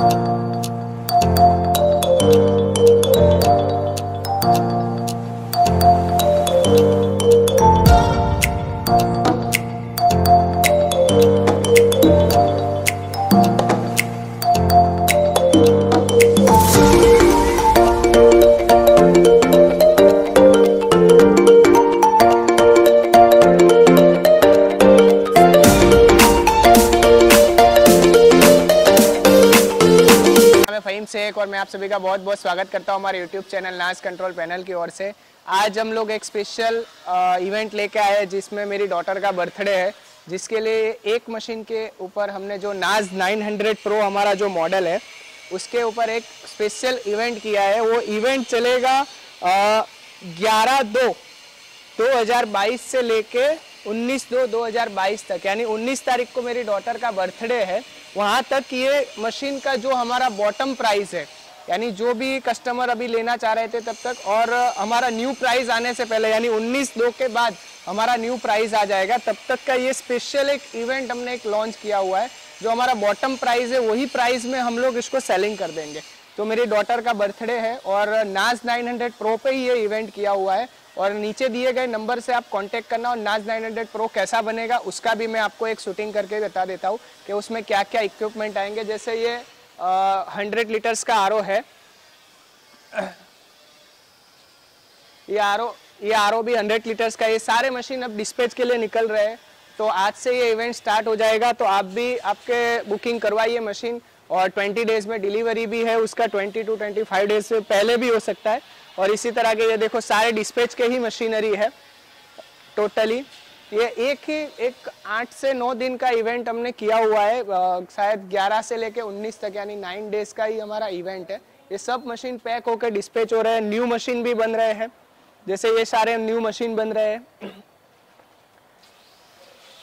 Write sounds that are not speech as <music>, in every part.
मैं आप सभी का बहुत बहुत स्वागत करता हूँ हमारे YouTube channel Naaz control panel की ओर से। आज हम लोग एक स्पेशल इवेंट लेके आए हैं जिसमें मेरी डॉटर का बर्थडे है, जिसके लिए एक मशीन के ऊपर हमने जो नाज 900 प्रो हमारा जो मॉडल है, उसके ऊपर एक स्पेशल इवेंट किया है। वो इवेंट चलेगा ग्यारह दो 2022 से लेके 19 दो 2022 तक। यानी 19 तारीख को मेरी डॉटर का बर्थडे है। वहाँ तक ये मशीन का जो हमारा बॉटम प्राइस है यानी जो भी कस्टमर अभी लेना चाह रहे थे तब तक, और हमारा न्यू प्राइस आने से पहले, यानी 19 दो के बाद हमारा न्यू प्राइस आ जाएगा, तब तक का ये स्पेशल एक इवेंट हमने एक लॉन्च किया हुआ है, जो हमारा बॉटम प्राइस है, वही प्राइस में हम लोग इसको सेलिंग कर देंगे। तो मेरी डॉटर का बर्थडे है, और नाज 900 प्रो पे ही ये इवेंट किया हुआ है, और नीचे दिए गए नंबर से आप कांटेक्ट करना, और नाज 900 प्रो कैसा बनेगा, उसका भी मैं आपको एक शूटिंग करके बता देता हूँ, कि उसमें क्या क्या इक्विपमेंट आएँगे। जैसे ये हंड्रेड लीटर्स का आरओ है। ये आर ये आर भी हंड्रेड लीटर्स का ये सारे मशीन अब डिस्पैच के लिए निकल रहे हैं। तो आज से ये इवेंट स्टार्ट हो जाएगा। तो आप भी, आपके बुकिंग करवाइए मशीन और 20 डेज़ में डिलीवरी भी है। उसका 20 टू 25 डेज़ से पहले भी हो सकता है। और इसी तरह के ये देखो, सारे डिस्पैच के ही मशीनरी है। टोटली ये एक ही, एक आठ से नौ दिन का इवेंट हमने किया हुआ है। शायद 11 से लेके 19 तक, यानी नाइन डेज़ का ही हमारा इवेंट है। ये सब मशीन पैक होकर डिस्पैच हो रहे हैं। न्यू मशीन भी बन रहे हैं। जैसे ये सारे न्यू मशीन बन रहे हैं।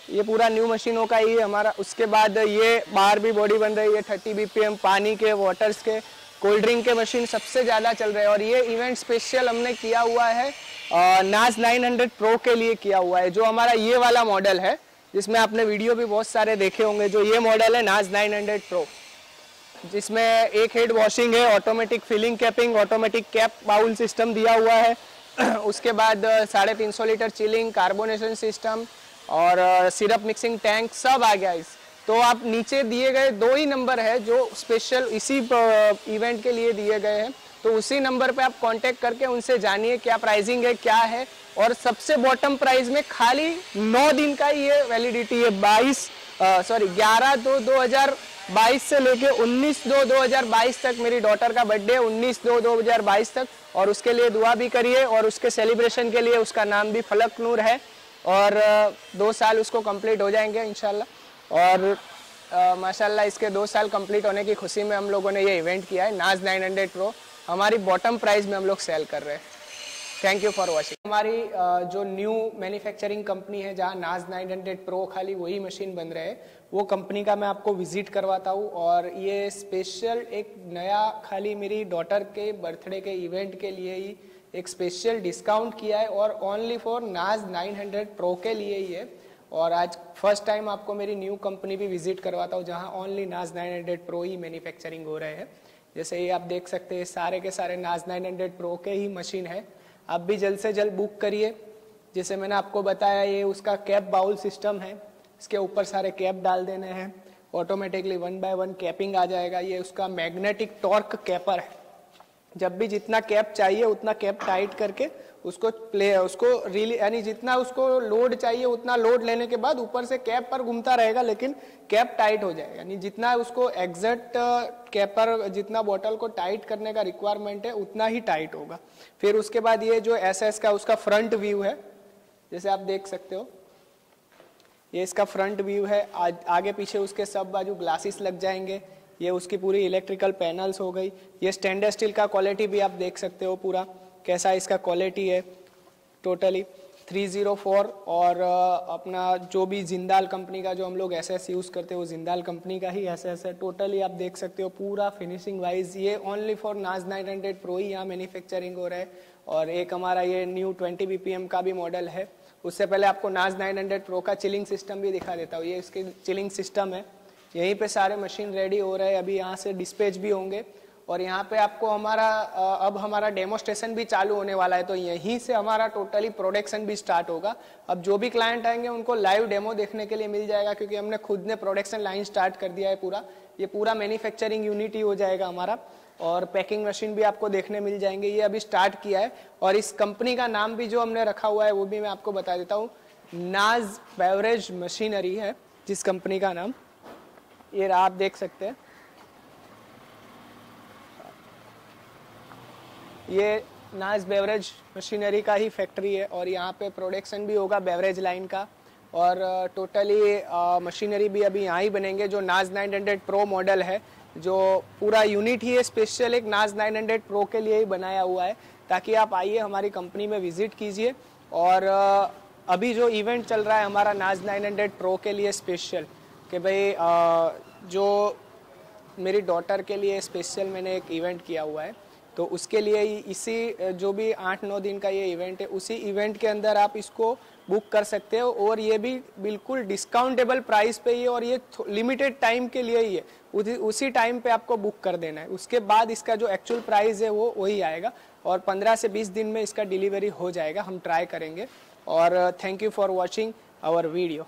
ये पूरा न्यू मशीनों का ही हमारा, उसके बाद ये बाहर भी बॉडी बन रही है। थर्टी बीपीएम पानी के वाटर्स के कोल्ड ड्रिंक के मशीन सबसे ज़्यादा चल रहे हैं। और ये इवेंट स्पेशल हमने किया हुआ है नाज 900 प्रो के लिए किया हुआ है, जो हमारा ये वाला मॉडल है, जिसमें आपने वीडियो भी बहुत सारे देखे होंगे, जो ये मॉडल है नाज 900 प्रो जिसमें एक हेड वॉशिंग है automatic filling capping automatic cap bowl system दिया हुआ है। <clears throat> उसके बाद साढ़े तीन सौ लीटर चिलिंग कार्बोनेशन सिस्टम और सिरप मिक्सिंग टैंक सब आ गया इस। तो आप नीचे दिए गए दो ही नंबर है, जो स्पेशल इसी इवेंट के लिए दिए गए हैं। तो उसी नंबर पे आप कांटेक्ट करके उनसे जानिए क्या प्राइसिंग है, क्या है। और सबसे बॉटम प्राइस में खाली नौ दिन का ही ये वैलिडिटी है, बाईस सॉरी ग्यारह दो दो हज़ार बाईस से लेके उन्नीस दो दो हज़ार बाईस तक मेरी डॉटर का बर्थडे है, उन्नीस दो दो हज़ार बाईस तक। और उसके लिए दुआ भी करिए और उसके सेलिब्रेशन के लिए उसका नाम भी फलक नूर है। और दो साल उसको कंप्लीट हो जाएँगे इनशाला और माशाल्लाह इसके दो साल कंप्लीट होने की खुशी में हम लोगों ने ये इवेंट किया है, नाज 900 प्रो हमारी बॉटम प्राइस में हम लोग सेल कर रहे हैं। थैंक यू फॉर वॉचिंग हमारी जो न्यू मैन्युफैक्चरिंग कंपनी है, जहाँ नाज 900 प्रो खाली वही मशीन बन रहे हैं, वो कंपनी का मैं आपको विज़िट करवाता हूँ और ये स्पेशल एक नया खाली मेरी डॉटर के बर्थडे के इवेंट के लिए ही एक स्पेशल डिस्काउंट किया है और ओनली फॉर नाज 900 प्रो के लिए ही है। और आज फ़र्स्ट टाइम आपको मेरी न्यू कंपनी भी विज़िट करवाता हूँ, जहाँ ओनली नाज 900 प्रो ही मैन्युफैक्चरिंग हो रहे हैं। जैसे ये आप देख सकते हैं, सारे के सारे नाज 900 प्रो के ही मशीन है। आप भी जल्द से जल्द बुक करिए। जैसे मैंने आपको बताया, ये उसका कैप बाउल सिस्टम है। इसके ऊपर सारे कैप डाल देने हैं। Automatically one by one capping आ जाएगा। ये उसका मैग्नेटिक टॉर्क कैपर है। जब भी जितना कैप चाहिए, उतना कैप टाइट करके उसको प्ले उसको रिली यानी जितना उसको लोड चाहिए, उतना लोड लेने के बाद ऊपर से कैप पर घूमता रहेगा, लेकिन कैप टाइट हो जाएगा। यानी जितना उसको एग्जैक्ट कैप पर, जितना बॉटल को टाइट करने का रिक्वायरमेंट है, उतना ही टाइट होगा। फिर उसके बाद ये जो एस एस का, उसका फ्रंट व्यू है, जैसे आप देख सकते हो, ये इसका फ्रंट व्यू है। आज, आगे पीछे उसके सब बाजू ग्लासेस लग जाएँगे। ये उसकी पूरी इलेक्ट्रिकल पैनल्स हो गई। ये स्टेनलेस स्टील का क्वालिटी भी आप देख सकते हो पूरा। कैसा इसका क्वालिटी है? टोटली 304 और अपना जो भी जिंदाल कंपनी का जो हम लोग एस एस यूज़ करते हैं, वो जिंदाल कंपनी का ही एस है. टोटली आप देख सकते हो पूरा फिनिशिंग वाइज ये ओनली फॉर नाज 900 प्रो ही यहाँ मैन्युफैक्चरिंग हो रहा है. और एक हमारा ये न्यू 20 बीपीएम का भी मॉडल है. उससे पहले आपको नाज 900 प्रो का चिलिंग सिस्टम भी दिखा देता हूँ. ये इसके चिलिंग सिस्टम है. यहीं पर सारे मशीन रेडी हो रहे हैं. अभी यहाँ से डिस्पैच भी होंगे. और यहाँ पे आपको हमारा अब हमारा डेमोस्ट्रेशन भी चालू होने वाला है तो यहीं से हमारा टोटली प्रोडक्शन भी स्टार्ट होगा। अब जो भी क्लाइंट आएँगे, उनको लाइव डेमो देखने के लिए मिल जाएगा, क्योंकि हमने खुद ने प्रोडक्शन लाइन स्टार्ट कर दिया है पूरा। ये पूरा मैन्युफैक्चरिंग यूनिट ही हो जाएगा हमारा, और पैकिंग मशीन भी आपको देखने मिल जाएँगे। ये अभी स्टार्ट किया है, और इस कंपनी का नाम भी जो हमने रखा हुआ है, वो भी मैं आपको बता देता हूँ। नाज बेवरेज मशीनरी है, जिस कंपनी का नाम। ये आप देख सकते हैं। ये नाज बेवरेज मशीनरी का ही फैक्ट्री है और यहाँ पे प्रोडक्शन भी होगा बेवरेज लाइन का और टोटली मशीनरी भी अभी यहाँ ही बनेंगे जो नाज 900 प्रो मॉडल है, जो पूरा यूनिट ही है स्पेशल एक नाज 900 प्रो के लिए ही बनाया हुआ है, ताकि आप आइए हमारी कंपनी में विज़िट कीजिए और अभी जो इवेंट चल रहा है हमारा नाज 900 प्रो के लिए स्पेशल कि भाई जो मेरी डॉटर के लिए स्पेशल मैंने एक इवेंट किया हुआ है। तो उसके लिए इसी जो भी आठ नौ दिन का ये इवेंट है, उसी इवेंट के अंदर आप इसको बुक कर सकते हो और ये भी बिल्कुल डिस्काउंटेबल प्राइस पे ही है और ये लिमिटेड टाइम के लिए ही है। उसी टाइम पे आपको बुक कर देना है। उसके बाद इसका जो एक्चुअल प्राइस है वो, वही आएगा और 15 से 20 दिन में इसका डिलीवरी हो जाएगा। हम ट्राई करेंगे और thank you for watching our video